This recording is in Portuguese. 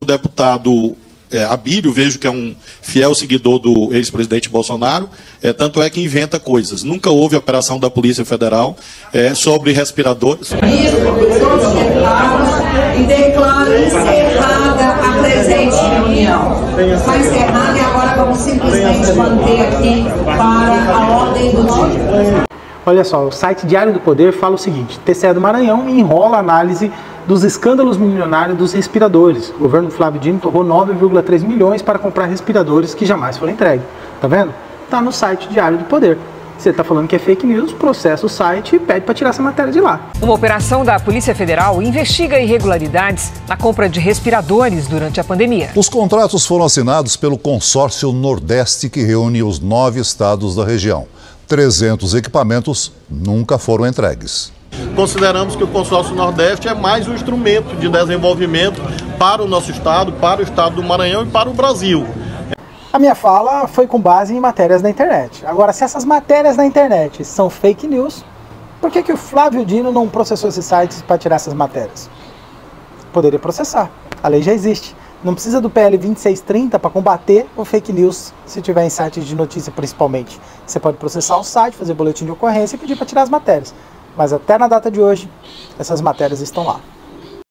O deputado é, Abílio, vejo que é um fiel seguidor do ex-presidente Bolsonaro, é, tanto é que inventa coisas. Nunca houve operação da Polícia Federal é, sobre respiradores. E declaro encerrada a presente reunião. Está encerrada e agora vamos simplesmente manter aqui para a ordem do dia. Olha só, o site Diário do Poder fala o seguinte: TCE do Maranhão enrola a análise dos escândalos milionários dos respiradores. O governo Flávio Dino torrou 9,3 milhões para comprar respiradores que jamais foram entregues. Tá vendo? Tá no site Diário do Poder. Você está falando que é fake news, processa o site e pede para tirar essa matéria de lá. Uma operação da Polícia Federal investiga irregularidades na compra de respiradores durante a pandemia. Os contratos foram assinados pelo consórcio Nordeste, que reúne os nove estados da região. 300 equipamentos nunca foram entregues. Consideramos que o consórcio Nordeste é mais um instrumento de desenvolvimento para o nosso estado, para o estado do Maranhão e para o Brasil. A minha fala foi com base em matérias da internet. Agora, se essas matérias da internet são fake news, por que, que o Flávio Dino não processou esses sites para tirar essas matérias? Poderia processar. A lei já existe. Não precisa do PL 2630 para combater o fake news, se tiver em sites de notícia principalmente. Você pode processar o site, fazer boletim de ocorrência e pedir para tirar as matérias. Mas até na data de hoje, essas matérias estão lá.